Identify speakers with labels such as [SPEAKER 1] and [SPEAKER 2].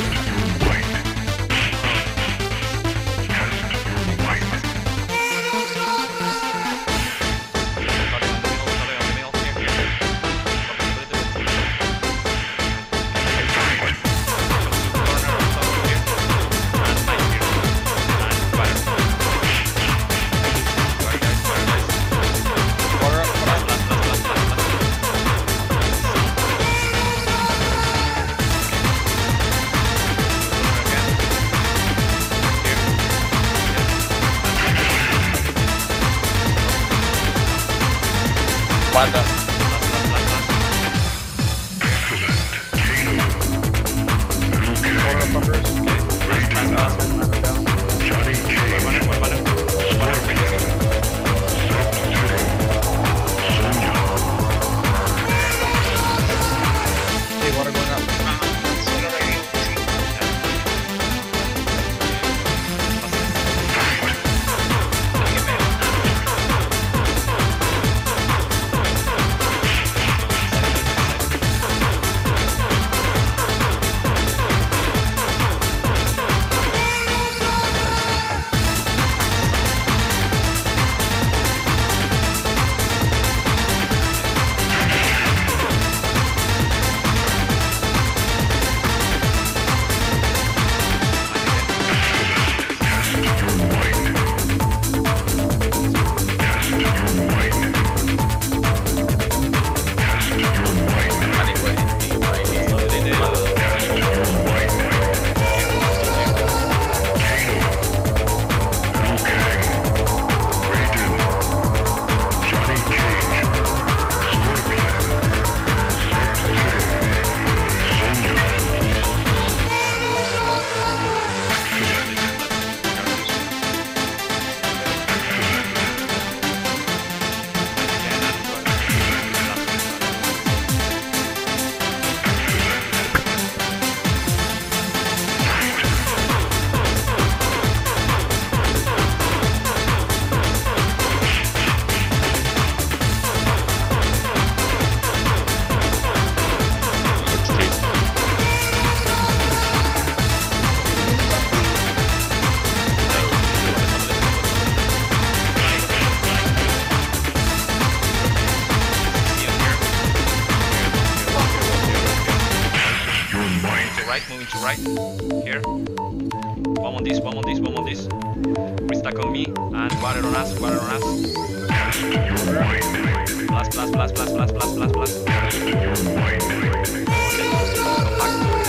[SPEAKER 1] Oh. Panda.
[SPEAKER 2] Right, moving to right. Here. One on this, one on this, one on this. Restack on me and water on us, water on us. Plus, plus, plus, plus, plus, plus, plus. Come